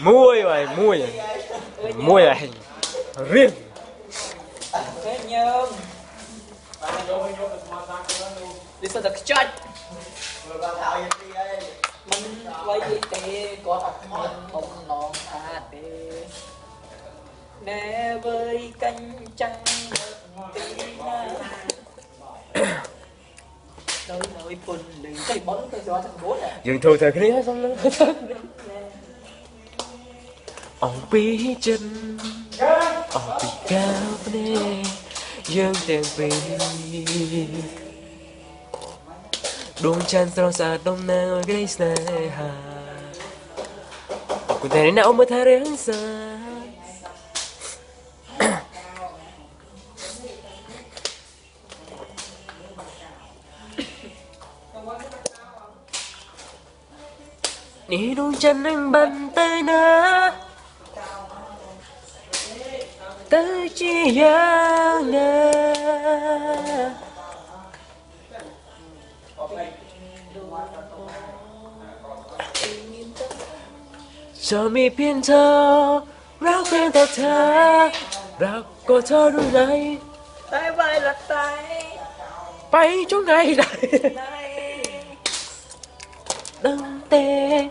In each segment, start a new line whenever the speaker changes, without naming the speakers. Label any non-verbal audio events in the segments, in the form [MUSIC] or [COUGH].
Mui vậy
mui Mui vậy Riêng. Đi sao được chết Mình quay gì tê
có học mòn không lòng à tê. Nè với canh trăng một tí nào ទេណែវើយកាញ់ចាំងទីណាដោយដោយពុនលឺទៅបនទៅស្រួលទាំង4ហ៎
យើងធ្វើទៅគ្នាសុំនឹងអងពីចិត្តអងពីកាវភ្នែកយើងទាំងពីរដួងច័ន្ទស្រស់ស្អាតដំណើរឲ្យក្តីស្នេហាអរគុណតែអ្នកអមថារៀងសា 이동자는 반대나 떨지 않아 점이 핀터 락을 다타 락과 터를 나이 바이 바이 락다이 바이 좀 나이 나이 nắng tê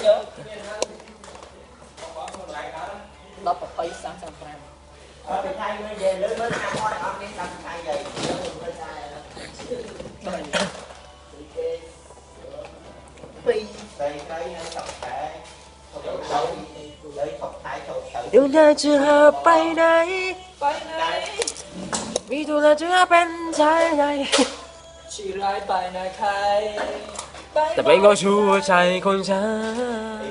10 20 35អ
ត់
ពីថ្ងៃមើលនិយាយលើ
មើ
លតាមអត់អត់មានតាមថ្ងៃយាយមើលតែ
បាទពីរថ្ងៃហើយសប្តា
ហ៍ดูน่าจะหาไปไหน
ไปไหน
มีดูน่าจะเป็นใจไหน
ชีร้ายไปไหนใคร
แต่เป็นก็ชูใจคนฉัน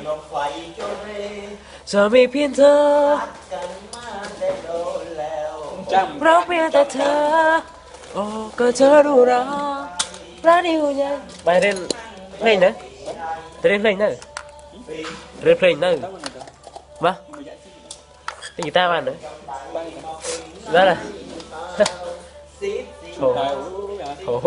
จะมีเพียงเธอ
ចាំ
เราเพียงแต่เธอ โอ้ก็เธอรู้รักรักเดียวยังไปเล่นเพลงนะจะเล่นเพลงนะเล่นเพลงนะมาเล่นกีตาร์บ้านนะได้เลยโอ้โห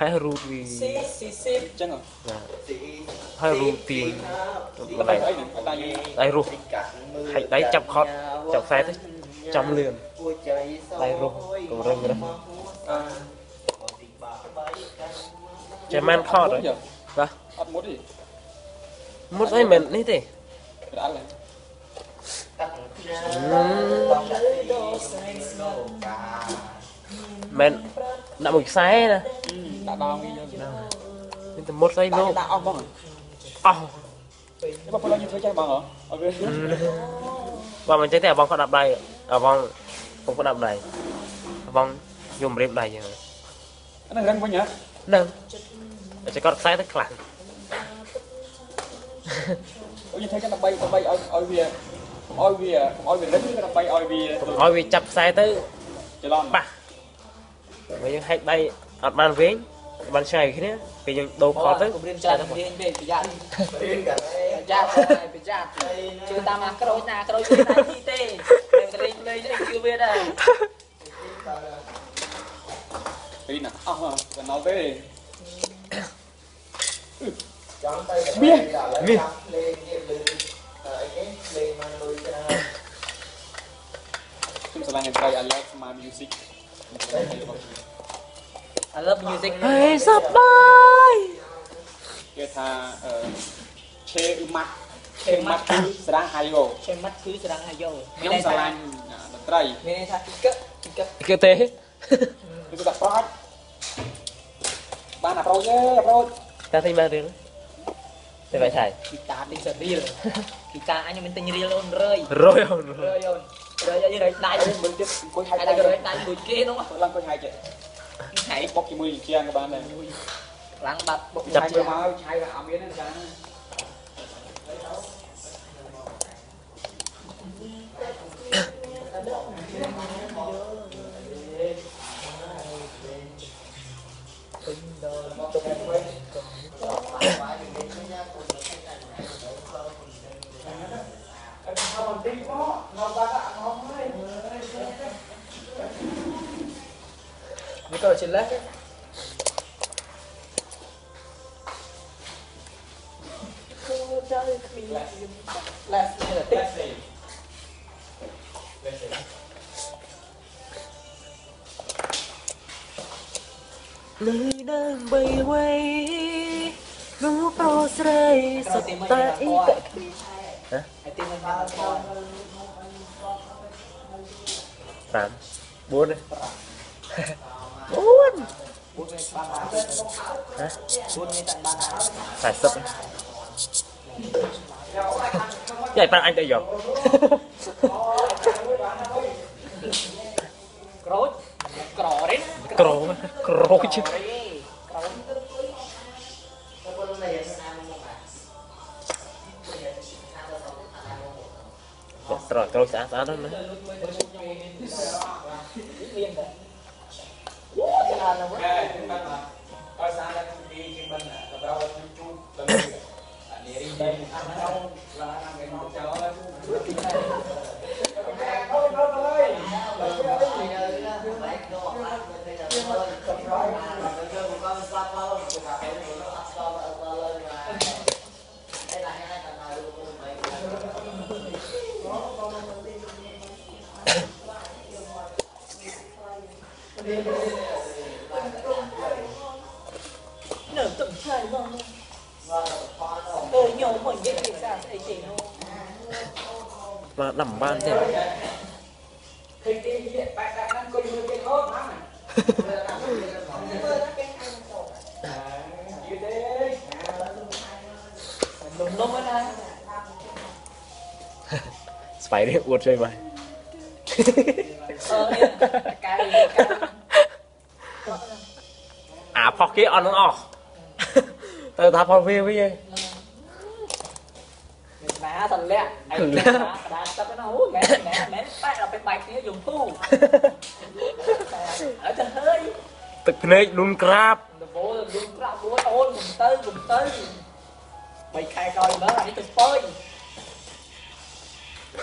ក
បាំងហ្មងរឹកដែរ
rồi hãy đấy rất là hãy đây
ហើយចឹង
và hãy hãy mà à, đo guitar đó
មក đây អញ្ចឹងហ៎
này hãy ru vì
ស៊ីស៊ីស៊ី
អញ្ចឹងហ៎
hãy ru tiền
បា
cái
ត់អី
này
ហ្នឹងអត់តាយ
đây ru hãy đấy chọc khót chọc xe đấy trăm liền đây ru còn rừng đó
អឺ
chè man khót rồi và
អត់ មុតទេ
một cái mình đi thế
ប្រអល់ហើយ
mình đã một xe nè
ដាក់ដងវិញយក
nhưng mà một cái
ដាក់
nô
ដាក់អស់បង
ồ
បើប្រឡងយើងធ្វើចេះបងហ៎អត់វា
và mình chơi theo bóng có đạp đây à bóng không có đạp đây bóng dùng rệp đây vậy
អាហ្នឹងរឹងវិញហ៎
nâng chỉ có xe tới lạnh
អូយើងធ្វើចេះដើម្បីដើម្បីឲ្យឲ្យវាឲ្យវាឲ្យវារឹងដើម្បីឲ្យវា
nói vì chập xe tới
ច្រឡំ
ba mấy những hết đây ọt ban vến បានឆ្ងាយគ្នាពេលយើងដូរខលទៅ
គម្រាមច្រើនរៀនពេកប្រយ័ត្ន
រៀនកាត់អី
ប្រយ័ត្នហើយប្រយ័ត្នជឿតាមអាក្រូចណាក្រូចមិនដែរទីទេតែត្រេងលេងនេះជឿវាដែរ
ពីណាអស់ទៅណោទេ
ចាំទៅវាវាលេងនិយាយលើអីគេលេងមកលុយច្រើន
ខ្ញុំស្រឡាញ់តែ I love my music
I love music
ហើយសប្បាយ
គេថាអឺឆេអ៊ឺម៉ាត់ឆេម៉ាត់គឺស្រាំងហាយូ
ឆេម៉ាត់គឺស្រង់អាយ៉ូ
ខ្ញុំស្រឡាញ់តន្ត្រី
មានន័យថាទីកឹកទីកឹក
គេទេ
គឺតែប្រត់បានអាប្រូចទេអាប្រូច
តាទិញបានរៀលតែបាយឆាយ
គីតាទិញសរៀលគីតាអញមិនទិញរៀលអូនរើយ
រយអូន
រើយអូនរើយអីរើយដៃ
មើលទៀតអង្គុយហាយ
ហើយ
ដៃ
តែ
ក៏
រើយដៃមួយគេនោះ
ឡើងអង្គុយហាយចេះ
ហៃ
បុកជាមួយជាងក៏បានដែរ
ខ្លាំងបាត់បុក
ឆាយមើលមកឆាយអត់មានទេចា
trên lát ấy. lát
hay là tích nơi
đang bay quay lúc pro sray
sập
tay cạnh. tám. Bốn đấy. [LAUGHS]
40យាយប៉ាន់អញទៅយក
ក្រូចក្រទេ
ក្រក្រូច
ក្រោយ
ត្រូវស្អាតស្អាតហ្នឹងណា
naglalaro. Para sa anak ng Beijing ba na, labawat
ng tube, talaga. Anirin ba yung anaw, wala nang ganyan siya. Kau, kau, kau, kau, kau, kau, kau, kau, អើ
ញោមមកនិយាយភាសាស្អីគេនោះ
មកដាំបានទេ
ឃើញទីនេះបែកដាក់ហ្នឹងក៏មើលគេហូតហ្នឹងយឺទេ
លំលំណា
ស្បៃនេះអួតជួយមក
អឺនេះកៅកៅ
អាផុសគេអត់នឹងអស់ទៅថាផុសវាវិញឯង
ណាតលាក់ឯងណាក្តារទឹកណាអូមែនមែនមែនបែកដល់ពេលបែកគ្នាយំពូអើទៅហើយ
ទឹកភ្នែកលូនក្រាប
ដបូលលំក្រាក់មួយអូនកុំទៅកុំទៅបីខែក្រោយមើលអានេះទៅស្ពើយ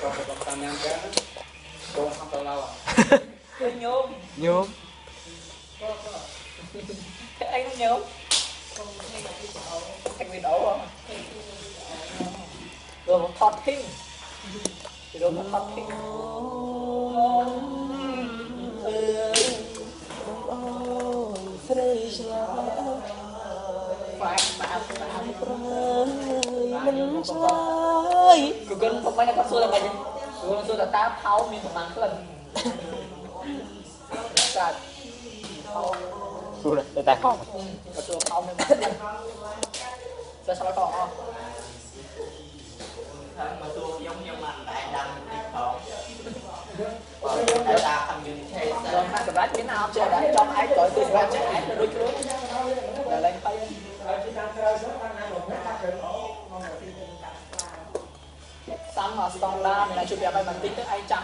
ក៏ក៏តាមញ៉ាំកាកូនហំទៅឡៅ
ឃើញញោម
ញោម
អីញោមតែវីដេ អូ rồi một thọt kinh thì rồi một thọt kinh
ស្រីឆ្លាត
phải bảo bảo
មិនឆ្លើយ
cứ gần không may là con xưa là mày con xưa là ta tháo mình một màn lần sao
សួរតែតែខំ
con xưa tháo mình màn lần sao sao còn không
មក តែតា community
rồi hai cái bát miếng nào chơi đấy trong ấy rồi tôi bát chơi ấy là đôi chuối là lên tay xong mà xong ra mình lại chụp đẹp bài bản tính tới ai chăm